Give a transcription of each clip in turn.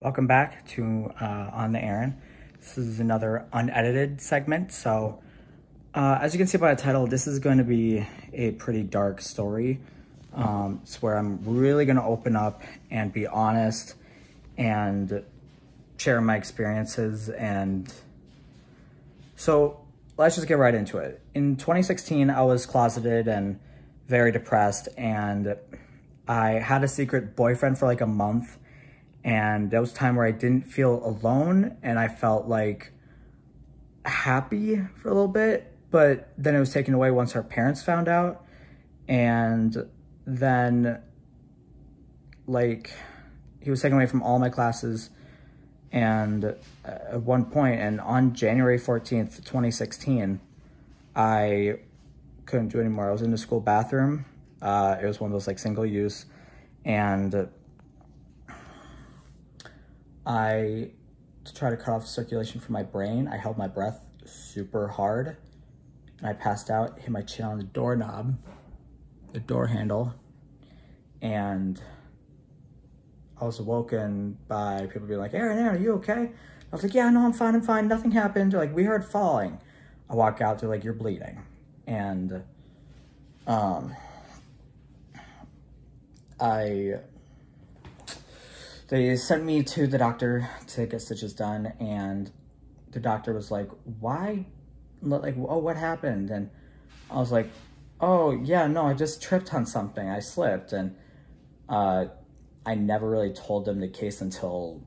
Welcome back to uh, On the Aaron. This is another unedited segment. So, uh, as you can see by the title, this is going to be a pretty dark story. Um, it's where I'm really going to open up and be honest and share my experiences. And so, let's just get right into it. In 2016, I was closeted and very depressed, and I had a secret boyfriend for like a month and that was time where I didn't feel alone and I felt like happy for a little bit, but then it was taken away once our parents found out. And then like he was taken away from all my classes and at one point and on January 14th, 2016, I couldn't do anymore. I was in the school bathroom. Uh, it was one of those like single use and I, to try to cut off circulation from my brain, I held my breath super hard and I passed out, hit my chin on the doorknob, the door handle, and I was awoken by people being like, Aaron, Aaron, are you okay? I was like, yeah, no, I'm fine, I'm fine, nothing happened. They're like, we heard falling. I walk out, they're like, you're bleeding. And um, I they sent me to the doctor to get stitches done and the doctor was like why? Like oh what happened? And i was like oh yeah no i just tripped on something. I slipped. And uh i never really told them the case until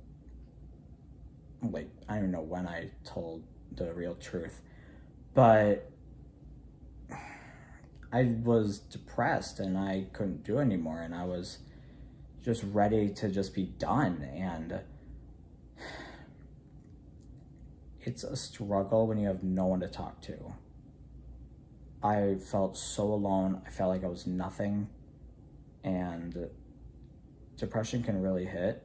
like i don't know when i told the real truth. But i was depressed and i couldn't do anymore and i was just ready to just be done. And it's a struggle when you have no one to talk to. I felt so alone. I felt like I was nothing. And depression can really hit.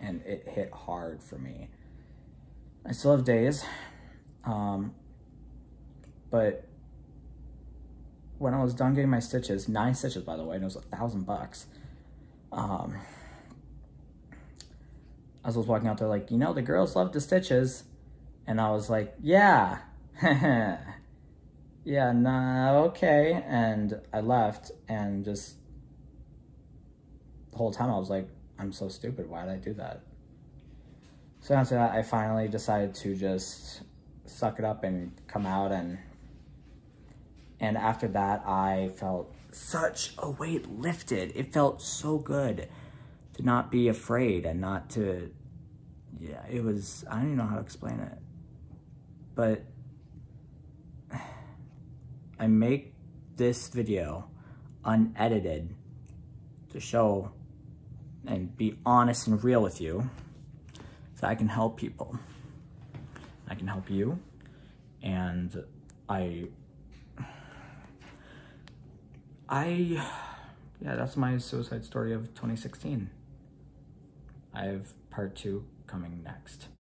And it hit hard for me. I still have days. Um, but when I was done getting my stitches, nine stitches, by the way, and it was a thousand bucks um, I was walking out there like, you know, the girls love the stitches. And I was like, yeah, yeah, nah, okay. And I left and just the whole time I was like, I'm so stupid. Why did I do that? So after that, I finally decided to just suck it up and come out and and after that, I felt such a weight lifted. It felt so good to not be afraid and not to, yeah, it was, I don't even know how to explain it. But I make this video unedited to show and be honest and real with you so I can help people. I can help you and I I, yeah, that's my suicide story of 2016. I have part two coming next.